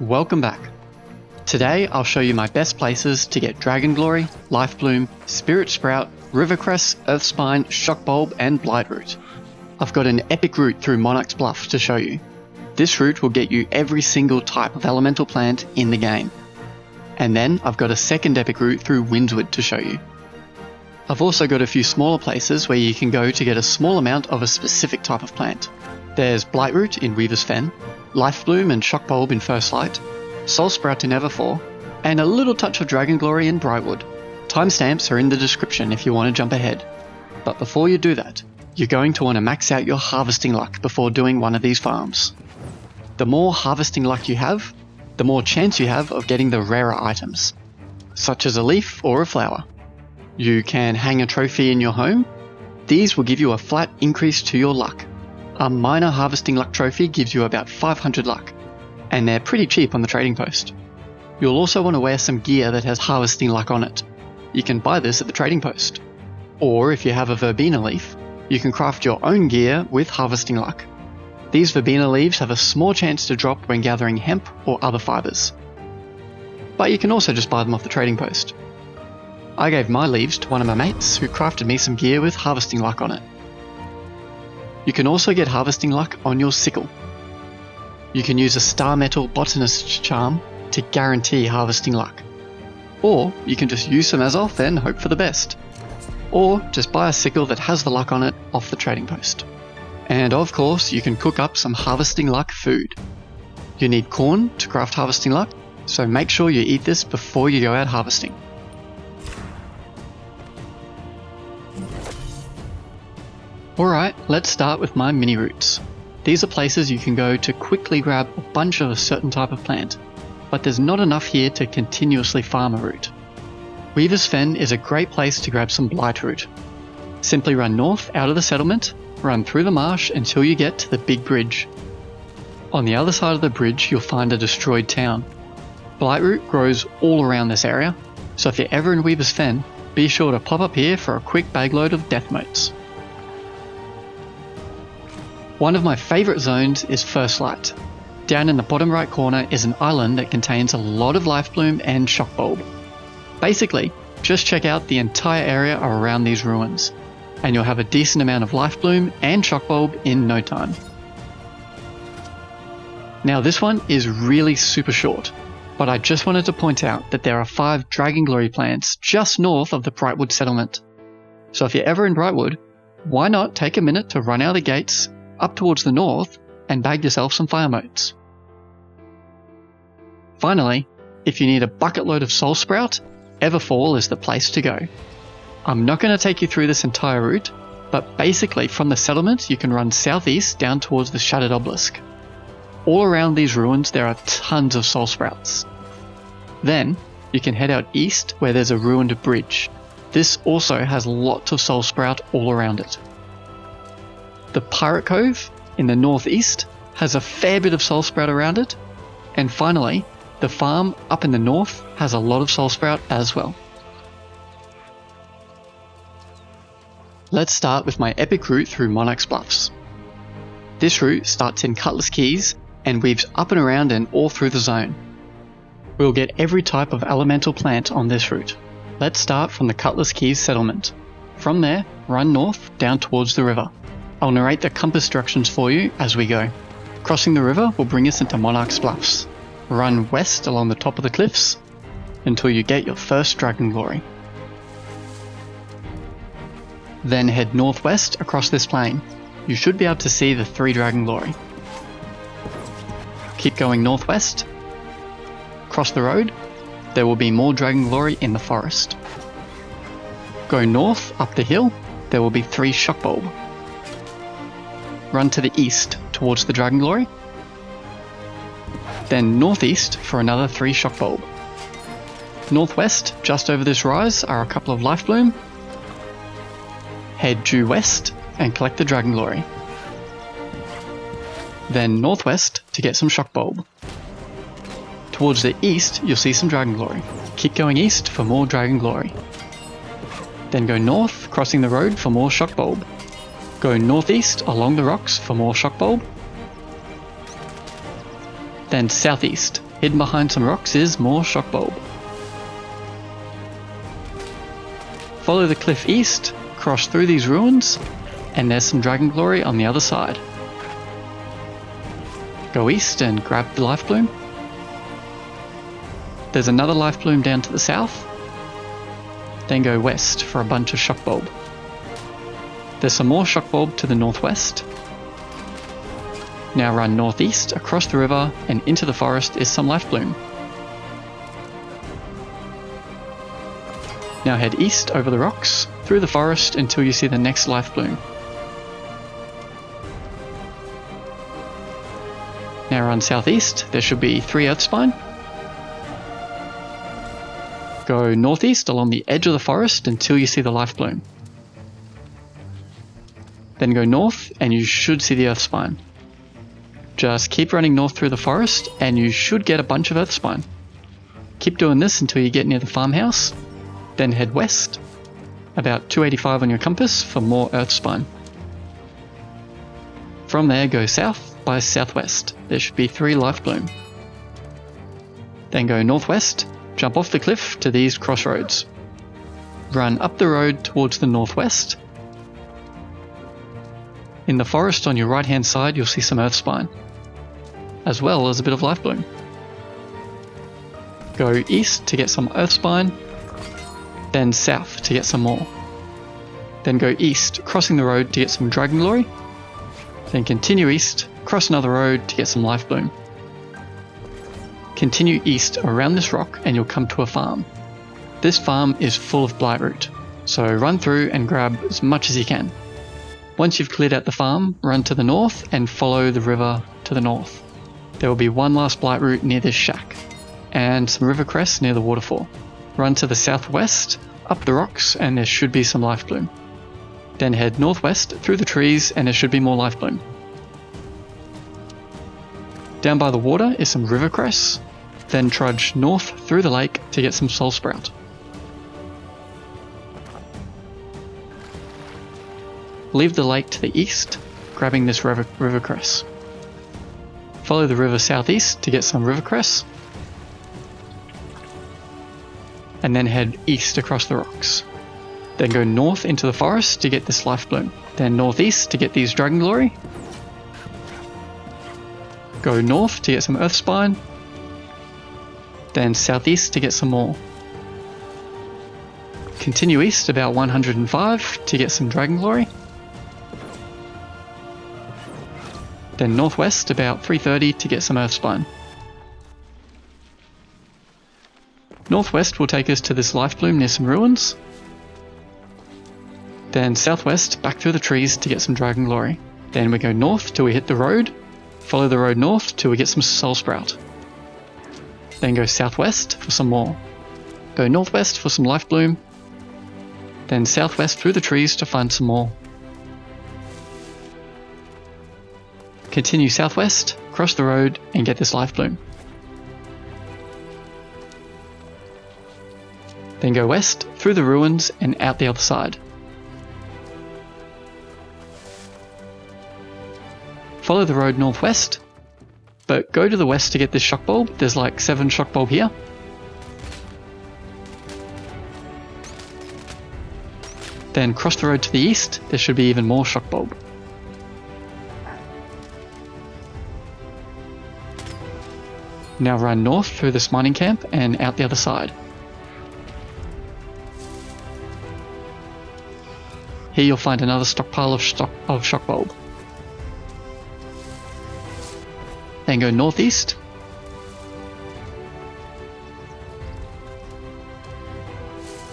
Welcome back. Today I'll show you my best places to get Dragon Glory, Life Bloom, Spirit Sprout, Rivercress, Earthspine, Shockbulb and Blightroot. I've got an epic route through Monarch's Bluff to show you. This route will get you every single type of elemental plant in the game. And then I've got a second epic route through Windsward to show you. I've also got a few smaller places where you can go to get a small amount of a specific type of plant. There's Blightroot in Weaver's Fen, Life Bloom and Shockbulb in First Light, Soul Sprout in Everfall, and a little touch of Dragon Glory in Brightwood. Timestamps are in the description if you want to jump ahead. But before you do that, you're going to want to max out your harvesting luck before doing one of these farms. The more harvesting luck you have, the more chance you have of getting the rarer items, such as a leaf or a flower. You can hang a trophy in your home. These will give you a flat increase to your luck. A minor harvesting luck trophy gives you about 500 luck, and they're pretty cheap on the trading post. You'll also want to wear some gear that has harvesting luck on it. You can buy this at the trading post. Or if you have a verbena leaf, you can craft your own gear with harvesting luck. These verbena leaves have a small chance to drop when gathering hemp or other fibres. But you can also just buy them off the trading post. I gave my leaves to one of my mates who crafted me some gear with harvesting luck on it. You can also get harvesting luck on your sickle. You can use a star metal botanist charm to guarantee harvesting luck. Or you can just use some Azoth and hope for the best. Or just buy a sickle that has the luck on it off the trading post. And of course, you can cook up some harvesting luck food. You need corn to craft harvesting luck, so make sure you eat this before you go out harvesting. Alright, let's start with my mini routes. These are places you can go to quickly grab a bunch of a certain type of plant, but there's not enough here to continuously farm a route. Weaver's Fen is a great place to grab some blight root. Simply run north out of the settlement, run through the marsh until you get to the big bridge. On the other side of the bridge you'll find a destroyed town. Blightroot grows all around this area, so if you're ever in Weaver's Fen, be sure to pop up here for a quick bagload of death motes. One of my favourite zones is First Light. Down in the bottom right corner is an island that contains a lot of Life Bloom and Shock Bulb. Basically, just check out the entire area around these ruins, and you'll have a decent amount of Life Bloom and Shock Bulb in no time. Now this one is really super short, but I just wanted to point out that there are 5 Dragon Glory plants just north of the Brightwood settlement. So if you're ever in Brightwood, why not take a minute to run out of the gates up towards the north and bag yourself some fire motes. Finally, if you need a bucket load of soul sprout, Everfall is the place to go. I'm not going to take you through this entire route, but basically from the settlement you can run southeast down towards the Shattered Obelisk. All around these ruins there are tons of soul sprouts. Then you can head out east where there's a ruined bridge. This also has lots of soul sprout all around it. The Pirate Cove in the northeast has a fair bit of soul sprout around it. And finally, the farm up in the north has a lot of soul sprout as well. Let's start with my epic route through Monarch's Bluffs. This route starts in Cutlass Keys and weaves up and around and all through the zone. We'll get every type of elemental plant on this route. Let's start from the Cutlass Keys settlement. From there, run north down towards the river. I'll narrate the compass directions for you as we go. Crossing the river will bring us into Monarch's Bluffs. Run west along the top of the cliffs until you get your first Dragon Glory. Then head northwest across this plain. You should be able to see the three Dragon Glory. Keep going northwest. Cross the road. There will be more Dragon Glory in the forest. Go north up the hill. There will be three Shockbulb run to the east towards the Dragon Glory. Then northeast for another 3 Shockbulb. Northwest, just over this rise, are a couple of Life Bloom. Head due west and collect the Dragon Glory. Then northwest to get some Shockbulb. Towards the east, you'll see some Dragon Glory. Keep going east for more Dragon Glory. Then go north, crossing the road for more Shockbulb. Go northeast along the rocks for more shock bulb. Then southeast Hidden behind some rocks is more shock bulb. Follow the cliff east, cross through these ruins, and there's some Dragon Glory on the other side. Go east and grab the life bloom. There's another life bloom down to the south. Then go west for a bunch of shock bulb. There's some more shock bulb to the northwest. Now run northeast across the river and into the forest is some life bloom. Now head east over the rocks, through the forest until you see the next life bloom. Now run southeast, there should be three earth spine. Go northeast along the edge of the forest until you see the life bloom. Then go north and you should see the earth spine. Just keep running north through the forest and you should get a bunch of earth spine. Keep doing this until you get near the farmhouse, then head west, about 285 on your compass for more earth spine. From there go south by southwest, there should be 3 life bloom. Then go northwest, jump off the cliff to these crossroads. Run up the road towards the northwest. In the forest on your right hand side you'll see some earth spine as well as a bit of life bloom. Go east to get some earth spine, then south to get some more. Then go east, crossing the road to get some dragon glory, then continue east, cross another road to get some life bloom. Continue east around this rock and you'll come to a farm. This farm is full of blightroot, so run through and grab as much as you can. Once you've cleared out the farm, run to the north and follow the river to the north. There will be one last blightroot near this shack, and some river cress near the waterfall. Run to the southwest, up the rocks, and there should be some life bloom. Then head northwest through the trees, and there should be more life bloom. Down by the water is some river cress, then trudge north through the lake to get some soul sprout. Leave the lake to the east, grabbing this river, river cress. Follow the river southeast to get some rivercress. And then head east across the rocks. Then go north into the forest to get this life bloom. Then northeast to get these dragon glory. Go north to get some earth spine. Then southeast to get some more. Continue east about 105 to get some dragon glory. Then northwest about 3.30 to get some Earthspine. Northwest will take us to this life bloom near some ruins. Then southwest back through the trees to get some Dragon Glory. Then we go north till we hit the road. Follow the road north till we get some Soul Sprout. Then go southwest for some more. Go northwest for some Life Bloom. Then southwest through the trees to find some more. Continue southwest, cross the road, and get this life bloom. Then go west, through the ruins, and out the other side. Follow the road northwest, but go to the west to get this shock bulb. There's like 7 shock bulb here. Then cross the road to the east, there should be even more shock bulb. Now run north through this mining camp and out the other side. Here you'll find another stockpile of, stock of shock bulb. Then go northeast.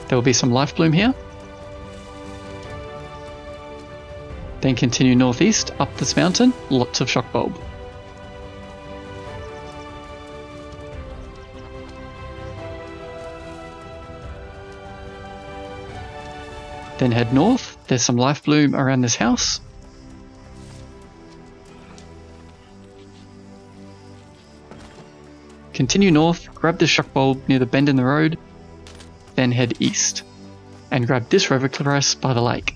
There will be some life bloom here. Then continue northeast up this mountain, lots of shock bulb. Then head north. There's some life bloom around this house. Continue north, grab the shock bulb near the bend in the road, then head east and grab this river cress by the lake.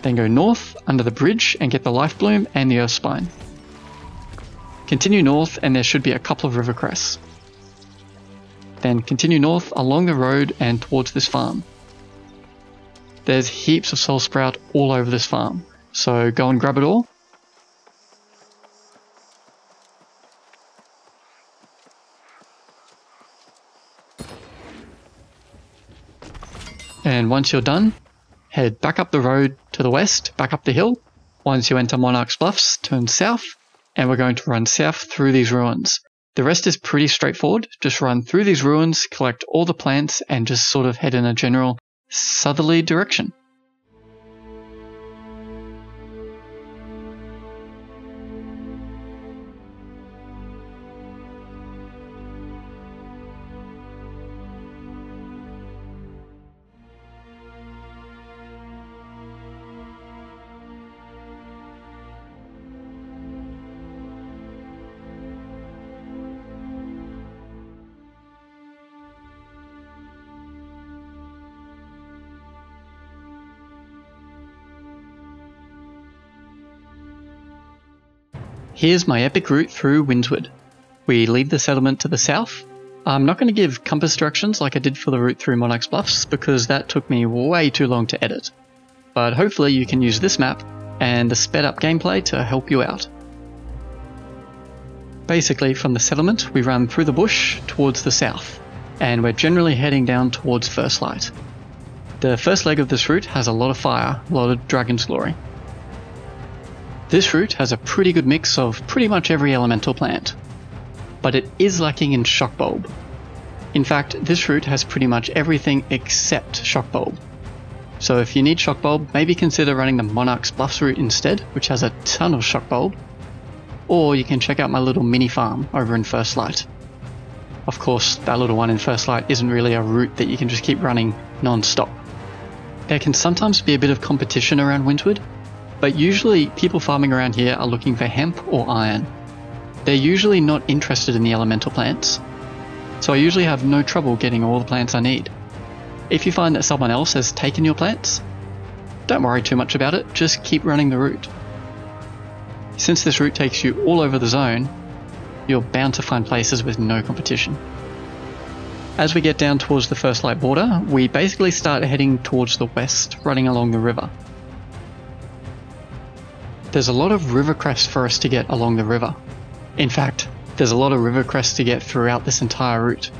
Then go north under the bridge and get the life bloom and the earth spine. Continue north and there should be a couple of river crests. Then continue north along the road and towards this farm. There's heaps of soul sprout all over this farm, so go and grab it all. And once you're done, head back up the road to the west, back up the hill. Once you enter Monarch's Bluffs, turn south, and we're going to run south through these ruins. The rest is pretty straightforward. Just run through these ruins, collect all the plants, and just sort of head in a general southerly direction. Here's my epic route through Windsward. We leave the settlement to the south. I'm not going to give compass directions like I did for the route through Monarch's Bluffs because that took me way too long to edit. But hopefully you can use this map and the sped up gameplay to help you out. Basically, from the settlement, we run through the bush towards the south, and we're generally heading down towards First Light. The first leg of this route has a lot of fire, a lot of Dragon's Glory. This route has a pretty good mix of pretty much every elemental plant, but it is lacking in Shock Bulb. In fact, this route has pretty much everything except Shock Bulb. So if you need Shock Bulb, maybe consider running the Monarch's Bluffs route instead, which has a ton of Shock Bulb. Or you can check out my little mini farm over in First Light. Of course, that little one in First Light isn't really a route that you can just keep running non-stop. There can sometimes be a bit of competition around Windsward, but usually people farming around here are looking for hemp or iron. They're usually not interested in the elemental plants, so I usually have no trouble getting all the plants I need. If you find that someone else has taken your plants, don't worry too much about it, just keep running the route. Since this route takes you all over the zone, you're bound to find places with no competition. As we get down towards the First Light border, we basically start heading towards the west, running along the river. There's a lot of river crests for us to get along the river. In fact, there's a lot of river crests to get throughout this entire route.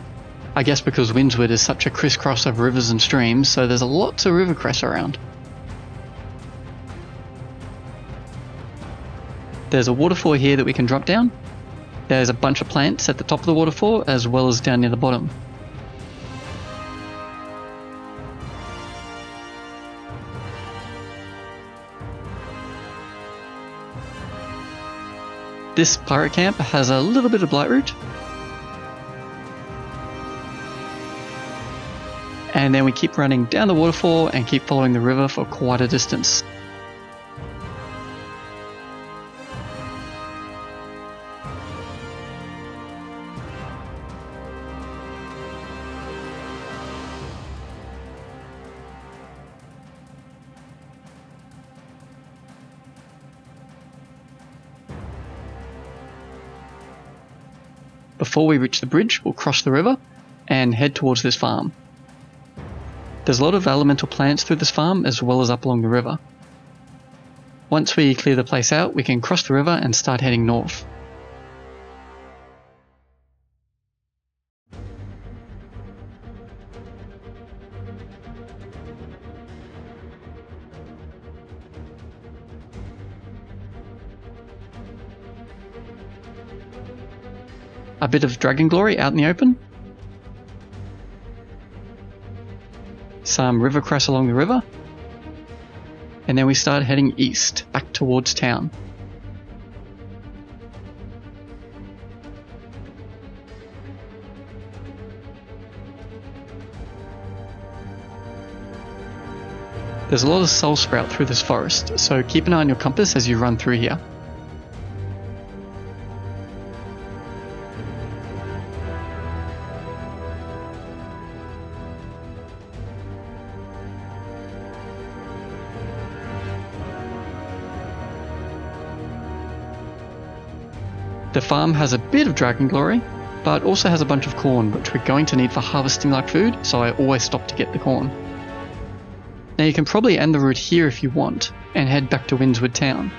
I guess because Windsward is such a crisscross of rivers and streams, so there's lots of river crests around. There's a waterfall here that we can drop down. There's a bunch of plants at the top of the waterfall as well as down near the bottom. This pirate camp has a little bit of Blightroot. And then we keep running down the waterfall and keep following the river for quite a distance. Before we reach the bridge, we'll cross the river and head towards this farm. There's a lot of elemental plants through this farm as well as up along the river. Once we clear the place out, we can cross the river and start heading north. A bit of Dragon Glory out in the open. Some river cress along the river. And then we start heading east, back towards town. There's a lot of soul sprout through this forest, so keep an eye on your compass as you run through here. The farm has a bit of Dragon Glory, but also has a bunch of corn which we're going to need for harvesting like food, so I always stop to get the corn. Now you can probably end the route here if you want, and head back to Windsward Town,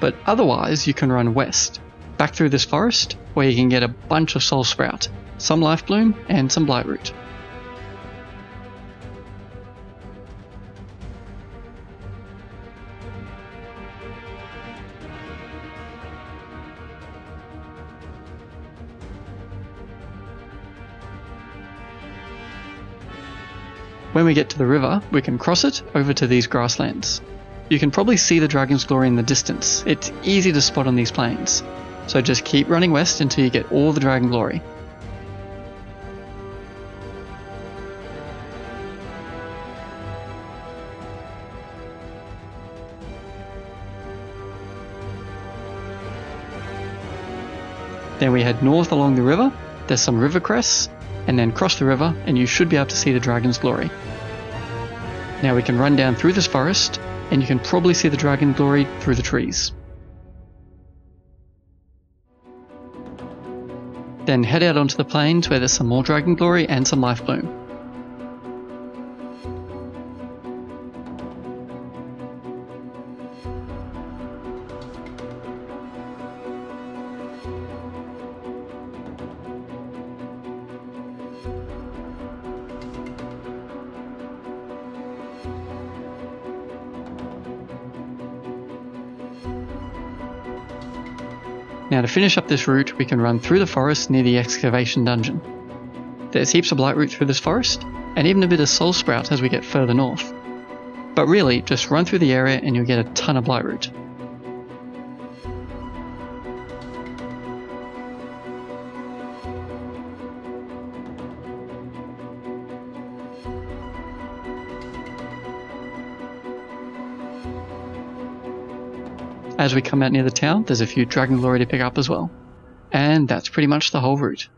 but otherwise you can run west, back through this forest, where you can get a bunch of Soul Sprout, some Life Bloom, and some Blightroot. When we get to the river, we can cross it over to these grasslands. You can probably see the Dragon's Glory in the distance. It's easy to spot on these plains. So just keep running west until you get all the Dragon Glory. Then we head north along the river, there's some river crests, and then cross the river and you should be able to see the Dragon's Glory. Now we can run down through this forest and you can probably see the Dragon Glory through the trees. Then head out onto the plains where there's some more Dragon Glory and some Life Bloom. Now to finish up this route, we can run through the forest near the excavation dungeon. There's heaps of Blightroot through this forest, and even a bit of soul sprout as we get further north. But really, just run through the area and you'll get a ton of Blightroot. As we come out near the town, there's a few Dragon Glory to pick up as well. And that's pretty much the whole route.